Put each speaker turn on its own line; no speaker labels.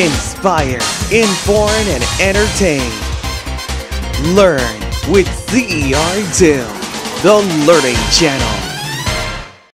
Inspire, inform, and entertain. Learn with CER Dill, the Learning Channel.